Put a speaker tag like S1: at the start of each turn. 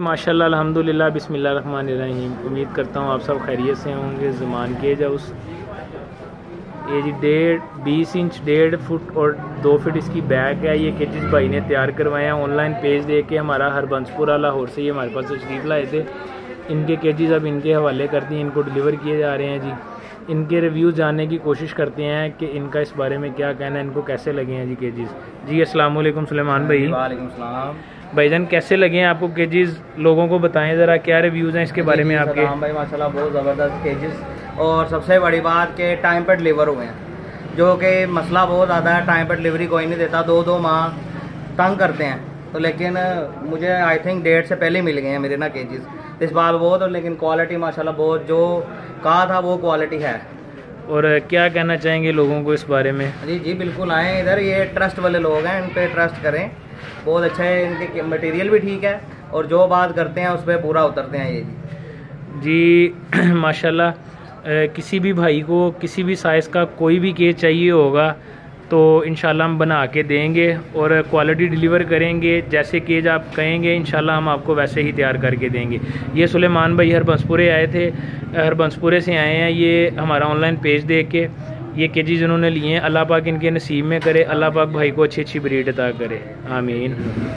S1: माशाल्लाह, अल्हम्दुलिल्लाह, बिस्मिल्लाह उम्मीद करता हूँ आप सब खैरियत से होंगे ज़मान के जाउस ये जी डेढ़, बीस इंच, डेढ़ फुट और दो फुट इसकी बैग है। ये केजिस भाई ने तैयार करवाया ऑनलाइन पेज दे के हमारा हरबंसपुरा लाहौर से ये हमारे पास तशरीफ़ लाए थे। इनके केजिस अब इनके हवाले कर दिए इनको डिलीवर किए जा रहे हैं जी। इनके रिव्यू जानने की कोशिश करते हैं कि इनका इस बारे में क्या कहना है, इनको कैसे लगे हैं जी केजिस। जी वालेकुम सुलेमान भाई।
S2: वालेकुम
S1: भाईजान कैसे लगे हैं आपको केजिस लोगों को बताएँ ज़रा क्या रिव्यूज़ हैं इसके बारे में आपके?
S2: सलाम भाई माशाल्लाह बहुत ज़बरदस्त केजेस और सबसे बड़ी बात के टाइम पर डिलीवर हुए हैं। जो कि मसला बहुत ज़्यादा है टाइम पर डिलीवरी कोई नहीं देता दो दो माह तंग करते हैं। तो लेकिन मुझे आई थिंक डेट से पहले मिल गए हैं मेरे ना केजेस इस बार बहुत और लेकिन क्वालिटी माशाल्लाह बहुत जो कहा था वो क्वालिटी है।
S1: और क्या कहना चाहेंगे लोगों को इस बारे में?
S2: जी जी बिल्कुल आएँ इधर। ये ट्रस्ट वाले लोग हैं इन पर ट्रस्ट करें। बहुत अच्छा है, इनके मटेरियल भी ठीक है और जो बात करते हैं, उस पर पूरा उतरते हैं ये
S1: जी जी, माशाल्लाह किसी भी भाई को, किसी भी साइज़ का कोई भी केज चाहिए होगा तो इन हम बना के देंगे और क्वालिटी डिलीवर करेंगे। जैसे केज आप कहेंगे इन हम आपको वैसे ही तैयार करके देंगे। ये सुलेमान भाई हरबंसपुरे आए थे, हरबंसपुरे से आए हैं, ये हमारा ऑनलाइन पेज देख के। ये केजीज इन्होंने लिए हैं, अल्लाह पाक इनके नसीब में करे, अल्लाह पाक भाई को अच्छी अच्छी ब्रीड अदा करे। आमीन।